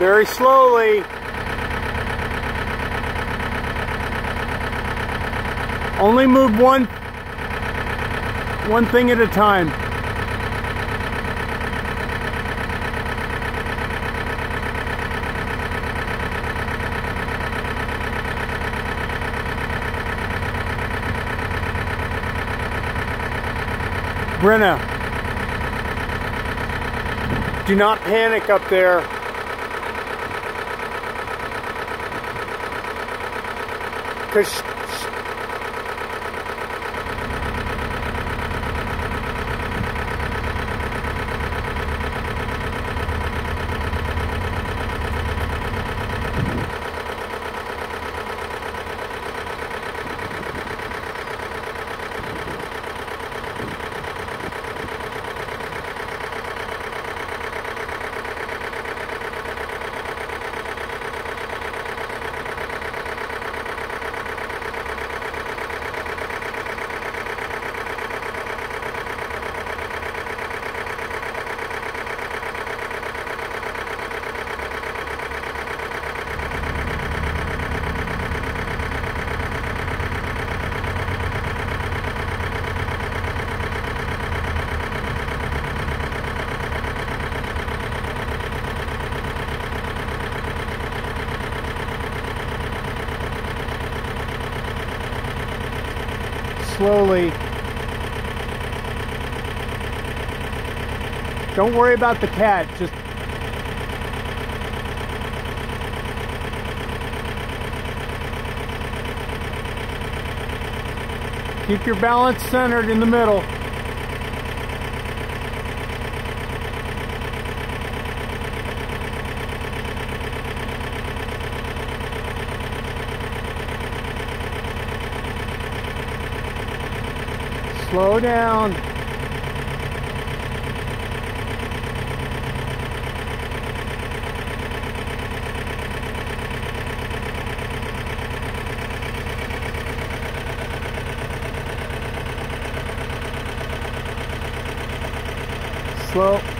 Very slowly. Only move one one thing at a time. Brenna, do not panic up there. Because slowly. Don't worry about the cat, just keep your balance centered in the middle. Slow down. Slow.